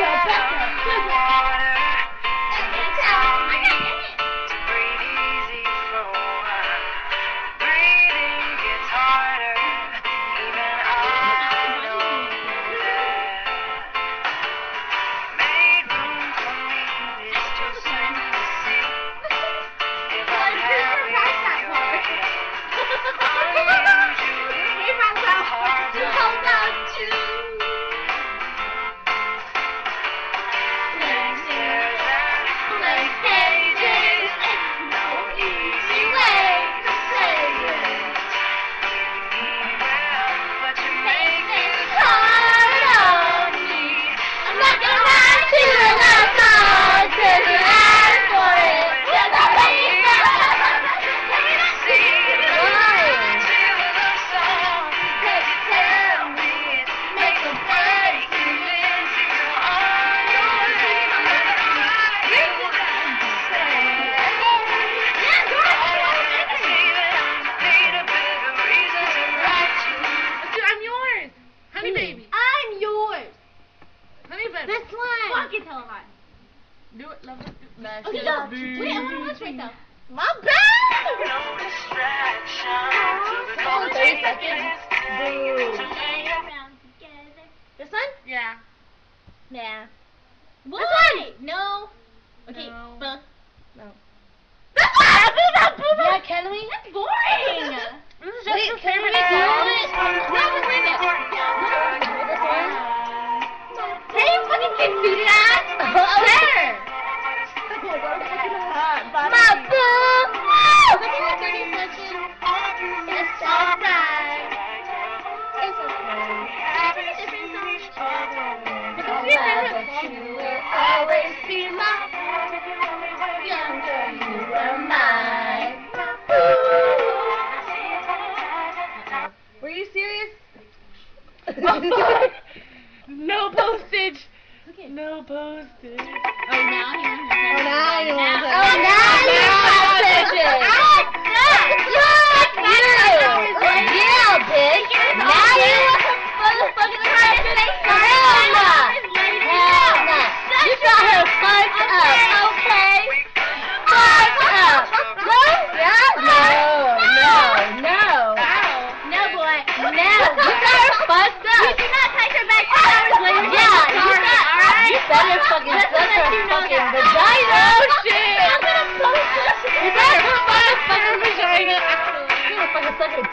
谢谢，谢谢。Honey baby. This one. Fuck it, tell him Do it, love it. Okay, go. Wait, I want to watch myself. My bad! Oh, 30 seconds. This one? Yeah. Yeah. What? This one. No. Okay. No. buh. Yeah, can we? You fucking kid feet My boo! Look at the 30 seconds. It's alright. It's. You No postage. Oh, now he wants to Oh, now you want to- Oh, now better fucking suck her fucking vagina! Oh shit! You better fucking suck her vagina! You better fucking suck her